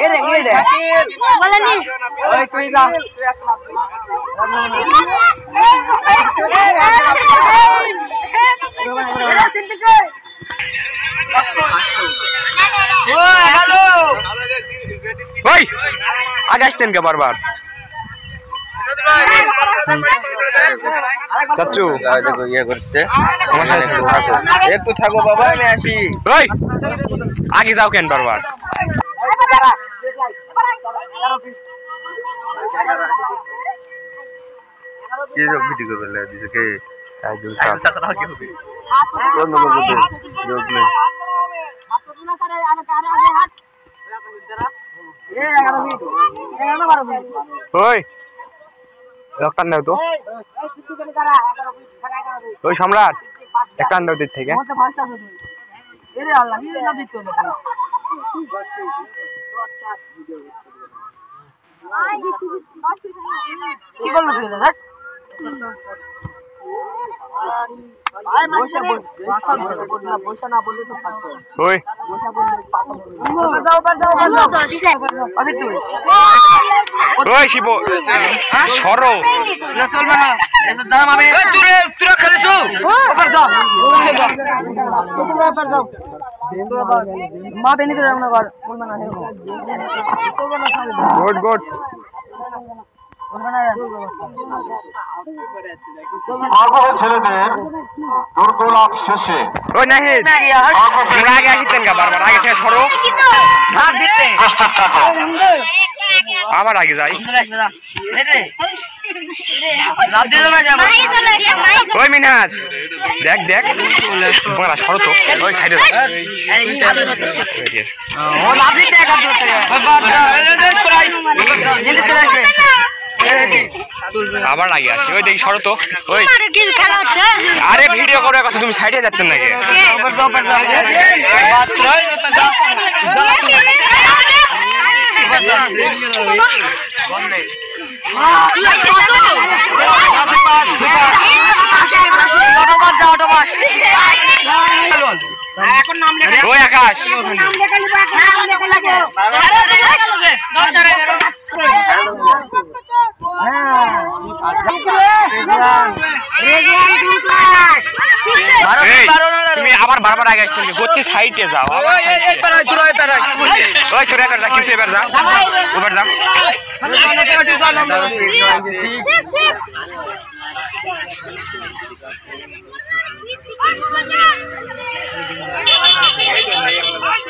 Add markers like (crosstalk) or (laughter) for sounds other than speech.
এরে এরে ওই তুই যা হ্যালো ওই আগে আসতেন কে বারবার চাচ্চু দেখো ইয়ে করতে একটু থাকো বাবা আমি আসি। ওই আগে যাও কেন বারবার? কি সব ভিডিও করবে লে দিছে কে? আইদুল সাহেব কোন নম্বর করবে যোগ নেই। ওই বিতো লেখা কি করল তুই দাদা বসে বসে বসে না বললে তো ফাঁসবে ওই দাও দাও দাও তুই ওই শিব সরো। চলবে না। এসে দাম আমি তুই তুই খেলেছো ওপর দাও। বসে দাও। তুমি ওপর দাও। মা বেনি তো রান্না কর বলবে না হেরো চলবে না সারে গুড গুড না ছেলেদের দুর্গোলাপ শেষে। ওই আগে আসতেন বারবার? আগে থেকে সরো। হাত দিতে। (laughs) আবার আগে যাই ওই মিনাজ দেখ দেখ তোমরা সরো ওই সাইডে আবার আগে আসি ওই দেখি সরো তো ওই কি খেলা হচ্ছে আরে ভিডিও করার কথা তুমি সাইডে যাচ্ছেন নাকি ওপর দাও ওপর দাও বাদ রই ওপর দাও ওই আকাশ এই, তুমি আবার বারবার আগে আসছেন গতি সাইডে যাও ओए तुरे कर जा किसी पर जा ऊपर जा